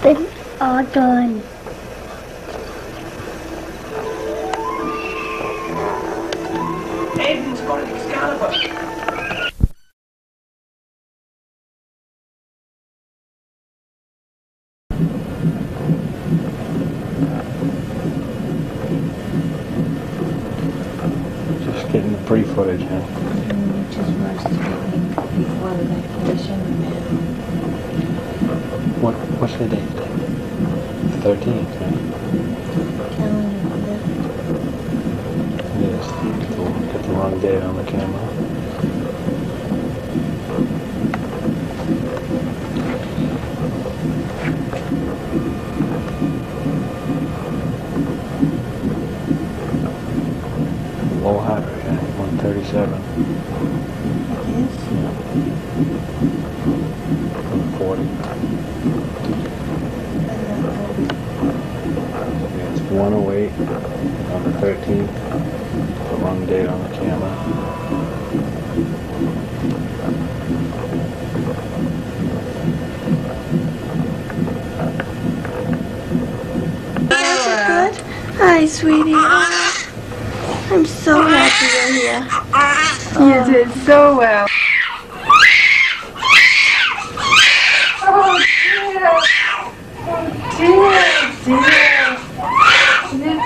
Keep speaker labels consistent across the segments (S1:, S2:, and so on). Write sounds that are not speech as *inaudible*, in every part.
S1: Things are done.
S2: Aiden's got an Excalibur.
S3: One oh eight on the thirteenth, the wrong date on the camera.
S1: Good. Hi, sweetie. I'm so happy you're here.
S4: You did so well. Oh dear. Oh dear, dear. You did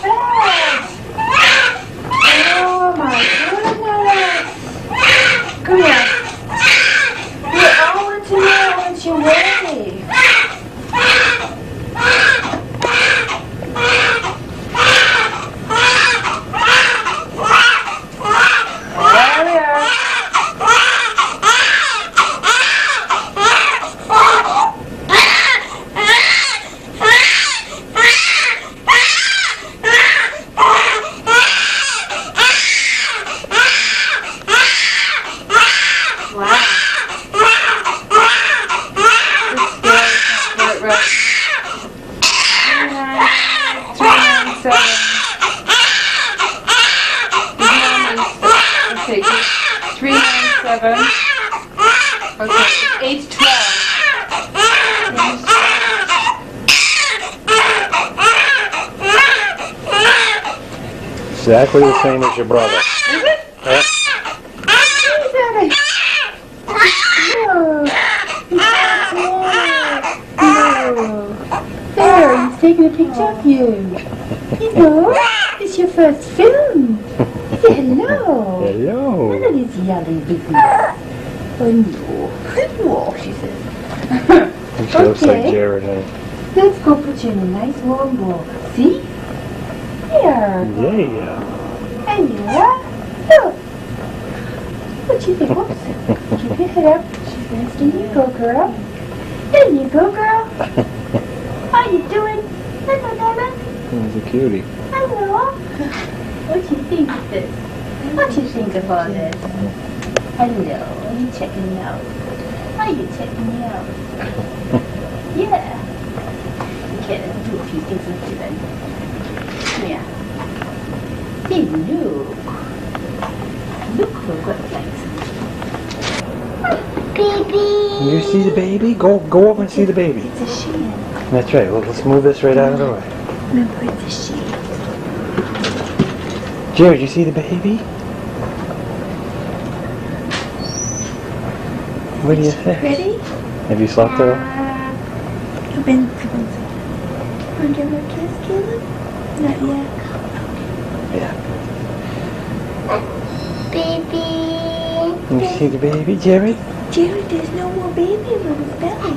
S4: so bad. Oh my goodness. Come here. We're all into you once you're ready. There we are. Wow. This story is not right. Three nine, three nine seven. Okay, three nine seven. Okay, eight twelve.
S3: Exactly the same as your brother.
S4: Is it?
S3: Yeah.
S4: Daddy. No. No. There, he's taking a picture of you. You know, it's your first film. Say hello.
S3: Hello.
S4: Look at his yellow big. Oh no. Oh, she says.
S3: She looks like Jared. eh?
S4: Let's go put you in a nice warm bowl. See? Here.
S3: Yeah.
S4: And you are. Look. What you think? Whoops. Keep your head up. She's resting. You go, girl. There you go, girl. How you doing? Hello, Dada.
S3: He's a cutie.
S4: Hello. What you think of this? What you think of all this? Hello. Are you checking me out? Are you checking me out? yeah. Okay, let's do a few things with you then. Yeah. Hey, look. Look for what likes.
S1: Baby.
S3: You see the baby? Go go over and see the baby.
S4: It's a she.
S3: That's right. Well, let's move this right out of the way.
S4: Remember, it's a she.
S3: Jared, you see the baby? What do you think?
S4: Ready?
S3: Have you slept at all?
S4: Come in, come in. Want to give her a kiss, Caleb? Not yet.
S3: See the baby, Jerry?
S4: Jerry, there's no more baby in his belly.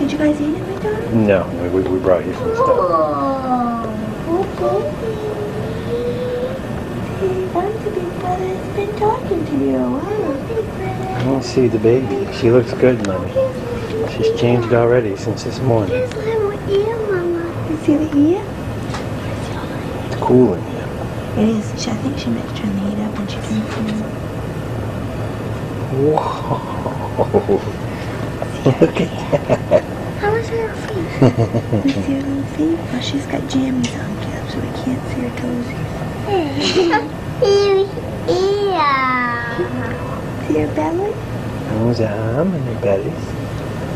S4: Did you guys eat it, my daughter?
S3: No, we, we, we brought you some stuff.
S4: Oh, oh baby. I'm the big brother that's been talking to you. Big brother.
S3: I don't see the baby. She looks good, Mommy. She's changed already since this morning.
S1: There's little ear, Mama.
S4: You see the ear?
S3: It's cool in here.
S4: It is. I think she meant to turn the heat up when she it on.
S3: Whoa. *laughs* Look at that.
S1: How is her feet?
S4: You see her little feet? Well, she's got jammies on, Cap, so we can't see her toes.
S1: Ew, *laughs* ew. yeah.
S5: See your belly?
S3: There's your arm and your belly.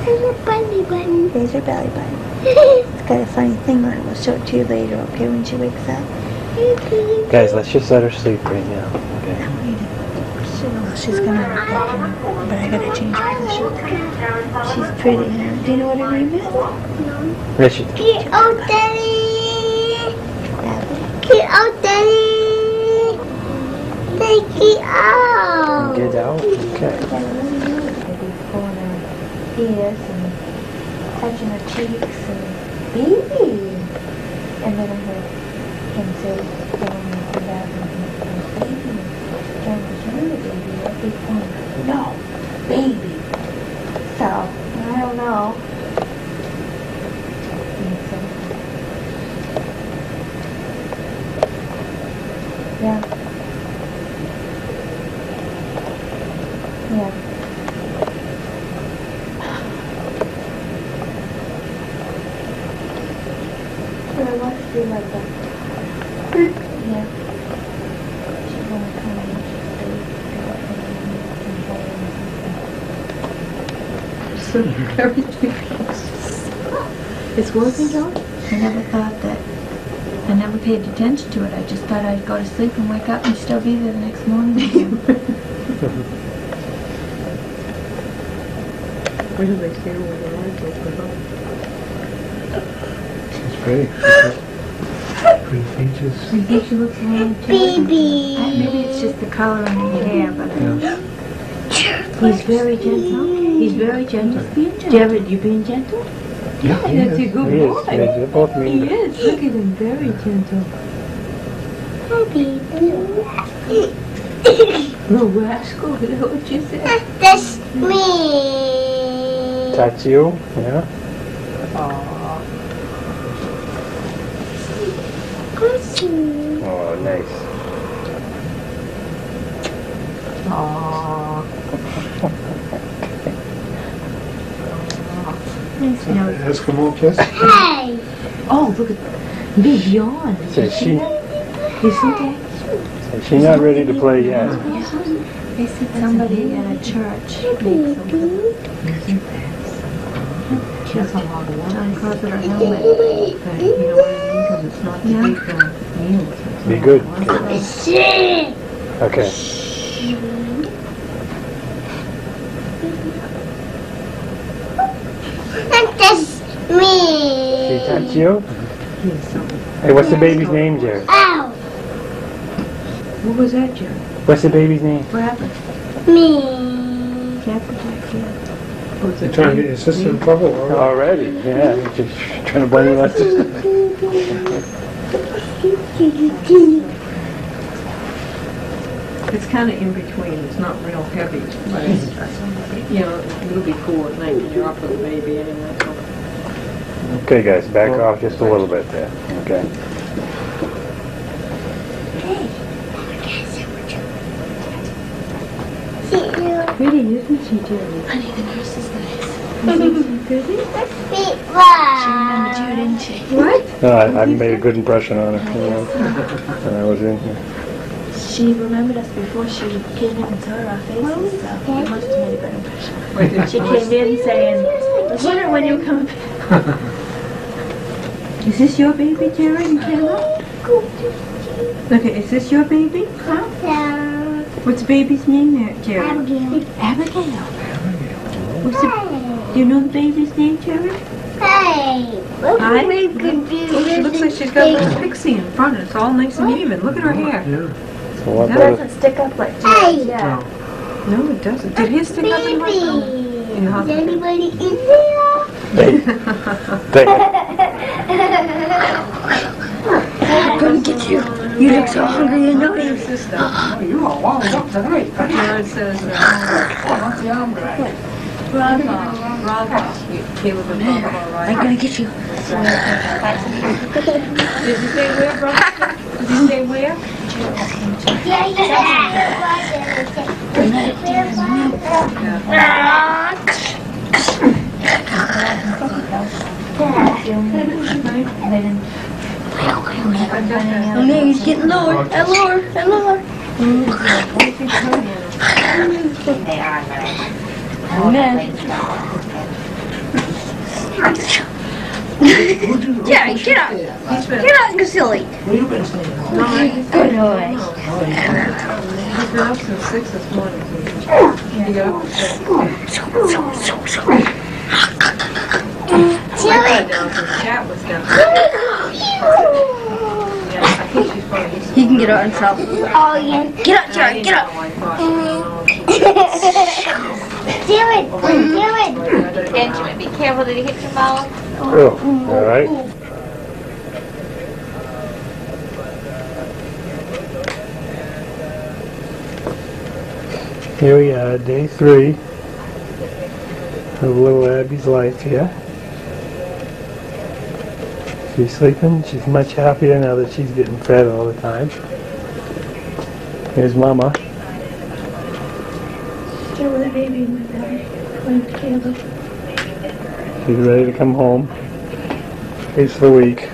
S1: There's a belly button.
S5: There's your belly button. *laughs* It's got a funny thing on it. We'll show it to you later, okay, when she wakes up.
S3: Guys, let's just let her sleep right now. Okay.
S5: I want you to... Well, she's gonna wake up, you know, but I gotta change her position. She's pretty. Do you know what her name is?
S3: Yes, she
S1: Get out, Daddy.
S5: Abby.
S1: Get out, Daddy. Take it out.
S3: Get out. Okay.
S5: Maybe her ears and touching her cheeks and baby. And then I heard him say, going into the bathroom, baby. Trying to show the keep going, no, baby. So, I don't know. And so, yeah. Yeah. But I want to do like that. Yeah. She's gonna come in and she's gonna
S4: It's working, John? I never thought that, I never paid attention to it. I just thought I'd go to sleep and wake up and still be there the next morning again. *laughs*
S6: Where do they stand where the lights open
S3: She's pretty.
S7: Pretty features.
S4: I think she looks a little too.
S1: Baby.
S4: Uh, Maybe it's just the color in her hair, but
S7: Yeah.
S4: he's very gentle. He's very gentle. Jared, you being gentle?
S7: Yeah, he
S4: That's a
S7: is.
S4: good
S3: He is.
S4: boy.
S3: They're both
S4: He is. Look at him, very gentle. Little rascal, is that what you said?
S1: That's me.
S3: That's you? Yeah?
S1: Pussy.
S3: Oh, nice.
S4: Nice nose.
S7: Eskimo kiss.
S1: Hey.
S4: Oh, look at Big yawn.
S3: Says she,
S4: You see that?
S3: says she not ready to play yet.
S4: They said somebody at a church makes them.
S6: That's a lot of work.
S4: John calls it a helmet.
S6: But you know what I mean? Because it's not the
S4: Yeah.
S6: big uh, meals.
S3: Be good.
S6: a lot.
S1: Shit.
S3: Okay.
S1: That's
S3: She
S1: me.
S3: touch you? Hey, what's the baby's name, Jared?
S1: Ow. Oh.
S6: What was that, Jerry?
S3: What's the baby's name?
S4: What happened?
S1: Me.
S4: Can't protect you.
S6: Was
S7: You
S6: it
S7: trying to get your sister in trouble or
S3: Already, yeah. Just trying to blame us. *laughs*
S6: It's kind of in between. It's not real heavy, but it's, you know, it'll be cool at night when you're up with the baby anyway. So.
S3: Okay, guys, back off just a little bit there. Okay.
S4: Pretty, isn't she, Jerry? Honey, the nurse is nice. Isn't she pretty? She remembered you, didn't she? What?
S3: No, I, I made a good impression on her, you know, when I was in here.
S4: She remembered us before she came in and saw our faces, so you must have made a good impression. She came in saying, I was wondering when you were coming *laughs* back. Is this your baby, Jerry and Kayla? Okay, is this your baby? What's the baby's name there, Jerry? Abigail. Abigail. What's the, do you know the baby's name, Jerry?
S1: Hey.
S4: Hi.
S1: Very confused.
S6: She looks like she's got a little pixie in front. It's all nice and even. Look at her hair.
S7: Yeah.
S3: So what
S4: It
S3: better?
S4: doesn't stick up like
S1: Hey.
S4: Jerry's, yeah.
S6: No, it doesn't. Did his stick up in my mouth?
S1: Baby.
S6: Yeah.
S1: Is anybody in there?
S3: Hey. Hey. *laughs*
S4: I'm gonna get you. You look so hungry, you know you.
S6: Sister. You are wound up tonight. Jared says, uh, Raga, Raga. Caleb and Raga are
S4: I'm gonna get you.
S6: Did you say where, brother? Did say where?
S4: He's getting lower and lower and lower. They are nice.
S6: Jerry, get up. Get
S4: up, go silly.
S6: Where you been staying?
S4: Good boy.
S6: He's been up since six this morning. He got up at six.
S1: Chili.
S6: The cat was down. Yeah, I think she's probably used to
S4: He can get out himself.
S1: Oh, yeah.
S4: Get up, Jerry, get up.
S1: Do it. Do it.
S4: Benjamin, be careful that he hits your mouth.
S8: Oh, all right.
S3: Here we are, day three of little Abby's life here. She's sleeping. She's much happier now that she's getting fed all the time. Here's Mama.
S5: Still with a baby in my belly. With Caleb.
S3: She's ready to come home. It's the week.